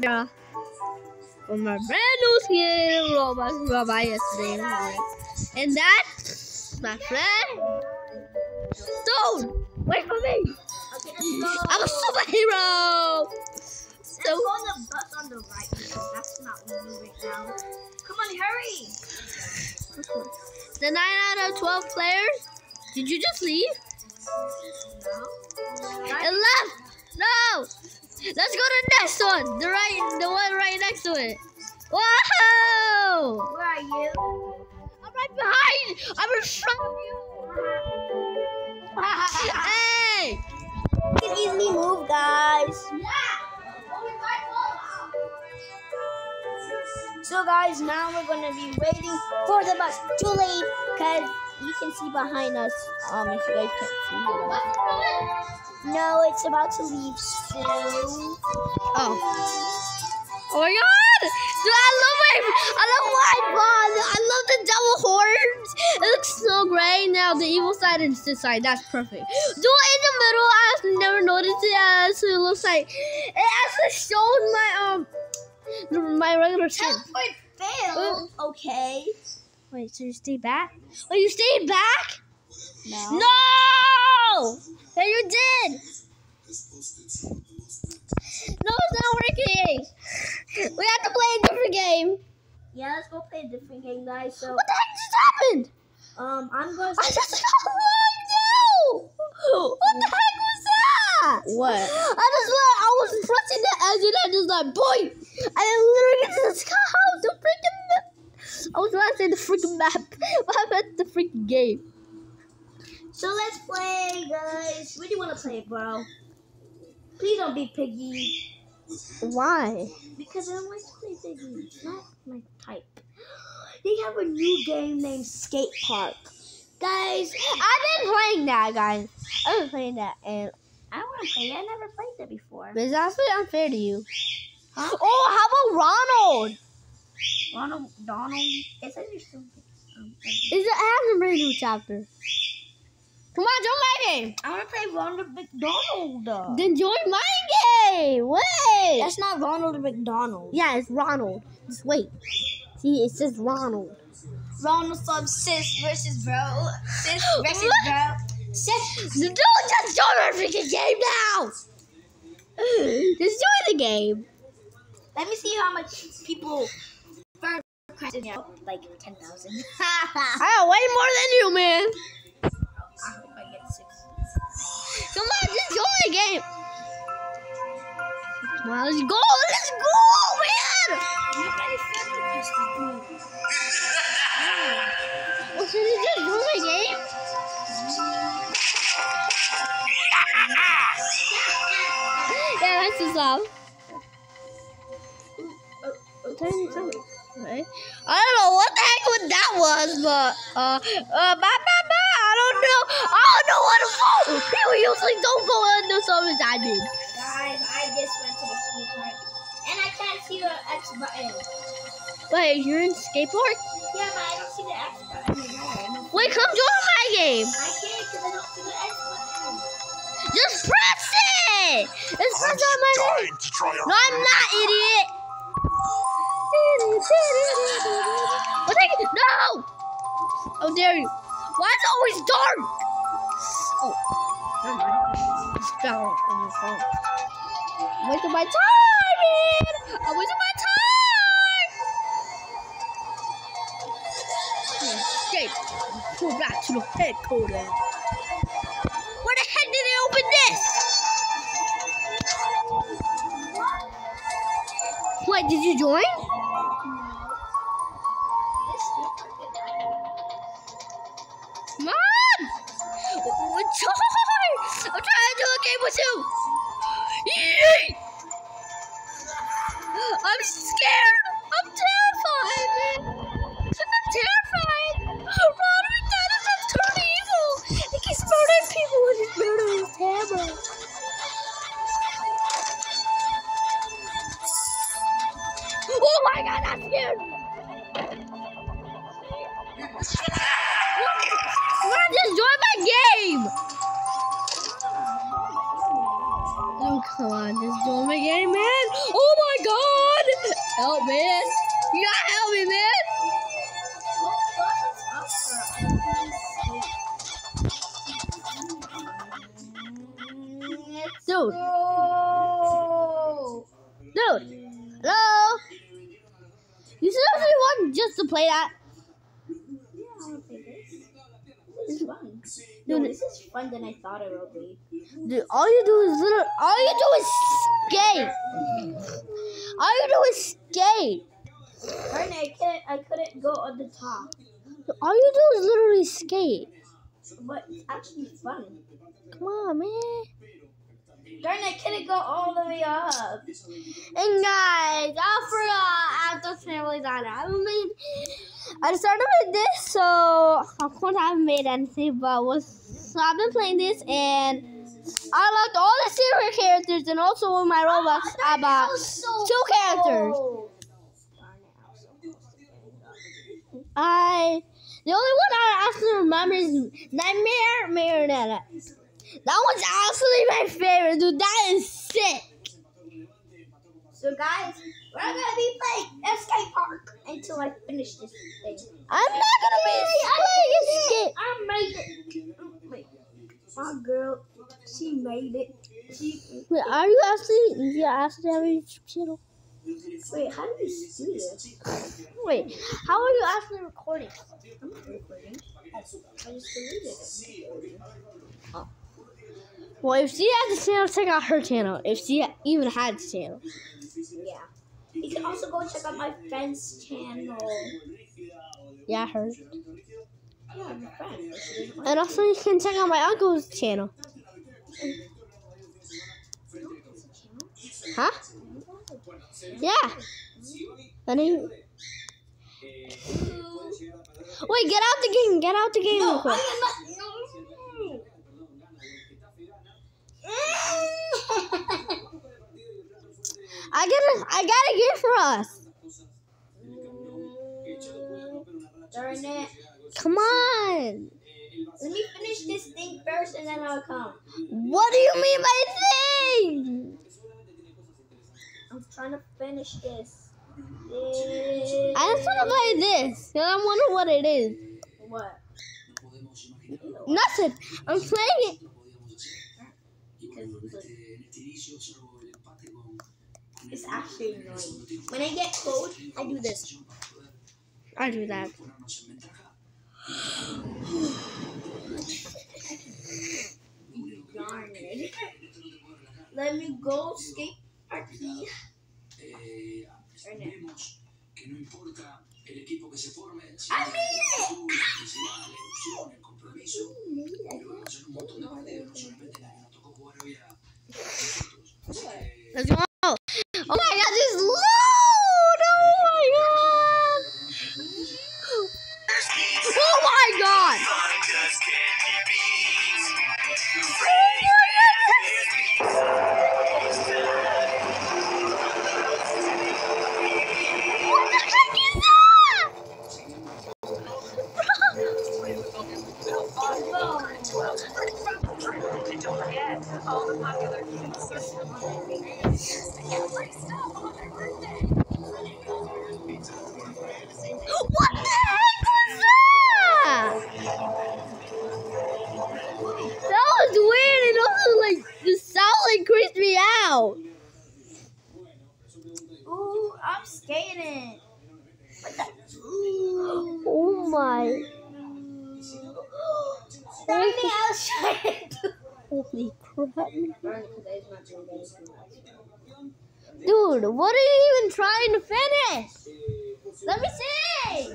for my brand new skin I bought yesterday. And that, my friend, Stone. Wait for me. Okay. I'm a superhero. So, on the bus on the right that's not moving now. Come on, hurry. the 9 out of 12 players, did you just leave? No. It left. No. Let's go to the next one. The right, the one right next to it. Whoa! Where are you? I'm right behind. I'm in front of you. hey! You can easily move, guys. So, guys, now we're gonna be waiting for the bus to leave because you can see behind us. Um, if you guys can't see it. No, it's about to leave soon. Oh. Oh my god! Dude, I love my I love white ball. I love the double horns. It looks so great. Now the evil side and this side. That's perfect. Do in the middle. I've never noticed it as it looks like it actually showed my um my regular skin. Teleport failed. Okay. Wait, so you stay back? Oh, you stayed back? No. No! Yeah, you did. No, it's not working. We have to play a different game. Yeah, let's go play a different game, guys. So, What the heck just happened? um, I'm going. to... I just got one now. What the heck was that? What? I just like I was pressing the edge and I just like boy, I literally get to the sky. The freaking. I was about to say the freaking map, but I meant the freaking game. So let's play, guys. What do you want to play, bro? Please don't be Piggy. Why? Because I don't like to play Piggy. It's not my type. They have a new game named Skate Park. Guys, I've been playing that, guys. I've been playing that, and I want to play it. I never played that before. it's actually unfair to you. Huh? Oh, how about Ronald? Ronald, Donald. It says you're still. Um, Is it has a brand new chapter? Come on, join my game. I want to play Ronald McDonald. Then join my game. Wait. That's not Ronald McDonald. Yeah, it's Ronald. Just wait. See, it says Ronald. Ronald from Sis versus Bro. Sis versus Bro. Sis. Don't just join our freaking game now. Just join the game. Let me see how much people question yeah, like ten thousand. I got way more than you, man. I hope I get six. Come on, just join the game. Come on, let's go. Let's go, man. Oh, you guys friend requested me. Well, should we just join the game? yeah, that's just off. Oh, oh, Right. I don't know what the heck what that was, but uh, uh, bye, bye, bye. I don't know. I don't know what to vote. People usually don't vote under something I did. Guys, I just went to the ski park and I can't see the X button. Wait, you're in skate park? Yeah, but I don't see the X button. anymore. Wait, come join my game. I can't because I don't see the X button. Just press it. Just press on my name. dying to try. No, I'm not, idiot. What the? No! How dare you? Why is it always dark? Oh, never mind. Just fell on your phone. I'm wasting my time, man. I'm wasting my time. Escape. Go back to the headquarters. Where the heck did they open this? Wait, did you join? Scared! Ron, just join my game! Oh, come on, just join my game, man! Oh my god! Help, man. You gotta help me, man. Dude. Dude. Hello? You seriously want just to play that? This is fun. No, this is fun than I thought it would be. Dude, all you do is literally, all you do is skate. All you do is skate. Right I couldn't, I couldn't go on the top. All you do is literally skate. But it's actually fun. Come on, man. Darn, I couldn't go all the way up. And guys, I forgot after family died. I haven't made. I started with this, so of course I haven't made anything. But was so I've been playing this, and I loved all the secret characters, and also with my Robux, I bought two characters. I the only one I actually remember is Nightmare Marionette. That one's absolutely my favorite, dude. That is sick. So guys, we're gonna be playing Escape Park until I finish this thing. I'm not gonna be playing escape. I made it. Oh, wait, my girl, she made it. She, Wait, are you actually? You actually have a YouTube channel? wait, how do you do this? Wait, how are you actually recording? I'm not recording. I just deleted it. Oh. Well, if she has a channel, check out her channel. If she even has a channel. Yeah. You can also go check out my friend's channel. Yeah, her. Yeah, I'm friend. but she doesn't like And also, you can check out my uncle's channel. Huh? Yeah. And he... Wait, get out the game. Get out the game real No, quick. I am not. I gotta, I got a gift for us. Darn it. Come on. Let me finish this thing first and then I'll come. What do you mean by thing? I'm trying to finish this. I just want to play this. And I wonder what it is. What? Nothing. I'm playing it. It's actually annoying. When I get cold, I do this. I do that. Darn it. Let me go skate party. Darn it. que no importa el equipo que se forme, si I hay made it! la ilusión, el compromiso, I made it. y luego hacer un montón de partidos, no solamente la que I was not doing anything. Dude, what are you even trying to finish? Let me see.